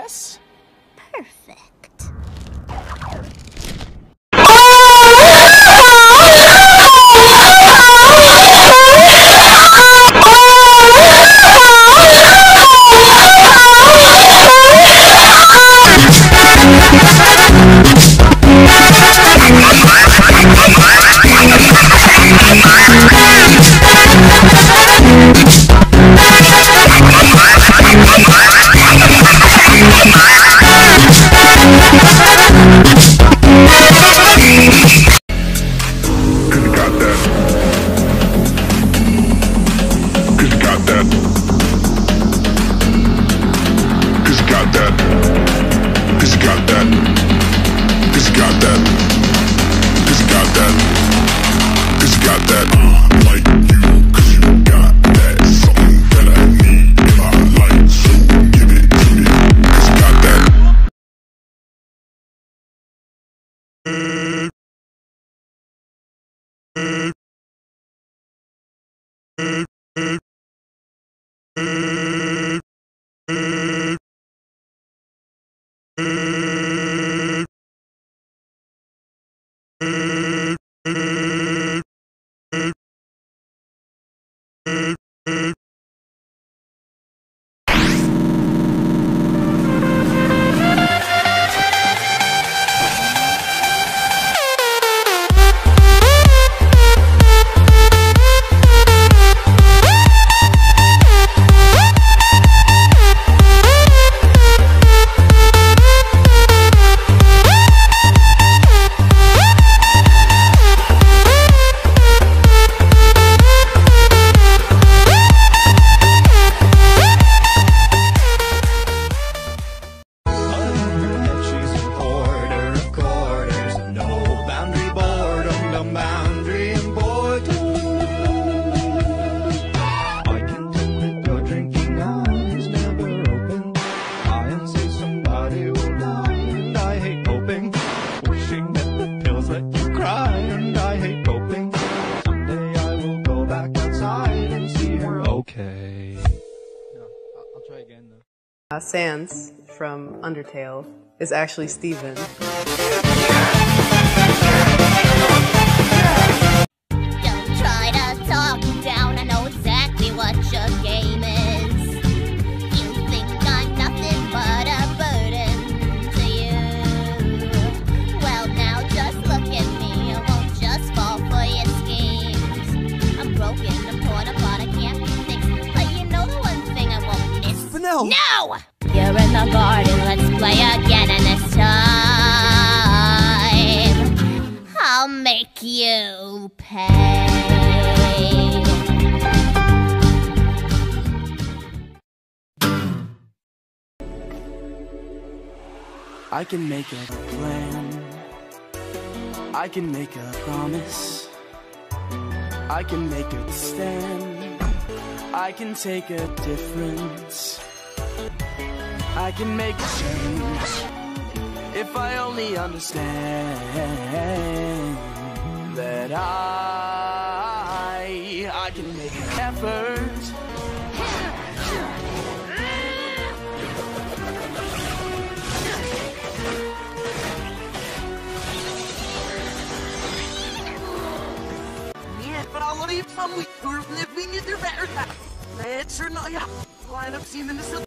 Yes? Perfect. She's Wishing that the pills let you cry, and I hate hoping. Someday I will go back outside and see her okay. I'll try again though. Uh, Sans from Undertale is actually Steven. Miss. No! You're in the garden, let's play again, and this time I'll make you pay. I can make a plan. I can make a promise. I can make a stand. I can take a difference. I can make a change. If I only understand that I I can make an effort. Niet vooral lief van moet durven vind je er verder. Het is er nou ja. Line up zien in de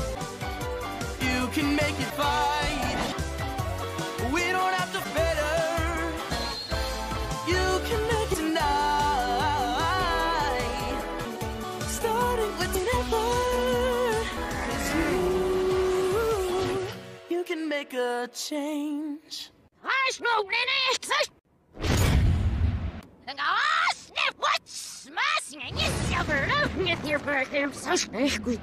You can make fight. We don't have to better. You can make it tonight. Starting with never. 'Cause you, you can make a change. I smoke snap, what's smashing in your silver? Get your birthday, I'm so good.